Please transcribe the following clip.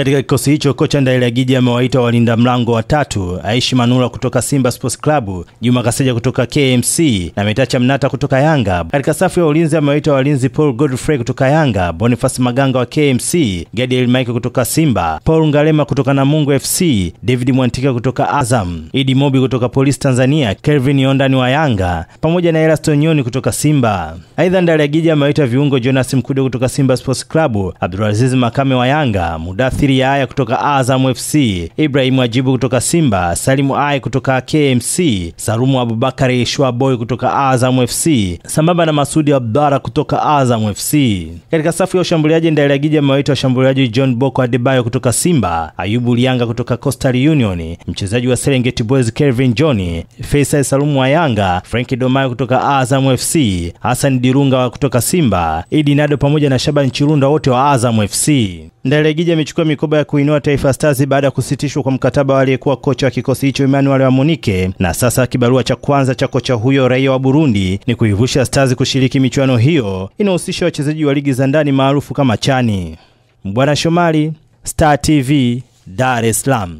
Katika kikosi hicho kocha Ndailegije amewaita walinda mlango watatu Aishi Manula kutoka Simba Sports Club, Juma Kaseja kutoka KMC na Metacha Mnata kutoka Yanga. Katika safu ya ulinzi amewaita walinzi Paul Godfrey kutoka Yanga, Boniface Maganga wa KMC, Gadiel Mike kutoka Simba, Paul Ngalema kutoka Namungo FC, David Mwantika kutoka Azam, Idi Mobi kutoka Polisi Tanzania, Kelvin Yondani wa Yanga pamoja na Elaston Nyoni kutoka Simba. Aidha, Ndailegije amewaita viungo Jonas Mkude kutoka Simba Sports Club, Abdulaziz Makame wa Yanga, Mudathiri Yaya kutoka Azam FC, Ibrahim Ajibu kutoka Simba, Salimu Ai kutoka KMC, Salumu Abubakari Shwaboy kutoka Azam FC sambamba na Masudi Abdara kutoka Azam FC. Katika safu ya ushambuliaji, Ndailegije amewaita washambuliaji John Boko Adebayo kutoka Simba, Ayubu Lianga kutoka Coastal Union, mchezaji wa Serengeti Boys Kelvin John, Faisal Salumu wa Yanga, Frank Domayo kutoka Azam FC, Hassan Dirunga kutoka Simba, Idi Nado pamoja na Shaban Chirunda wote wa Azam FC. Ndailegije amechukua mikoba ya kuinua Taifa Stars baada ya kusitishwa kwa mkataba wa aliyekuwa kocha wa kikosi hicho Emmanuel Amunike, na sasa kibarua cha kwanza cha kocha huyo raia wa Burundi ni kuivusha Stars kushiriki michuano hiyo inahusisha wachezaji wa ligi za ndani maarufu kama chani. Bwana Shomari, Star TV, Dar es Salaam.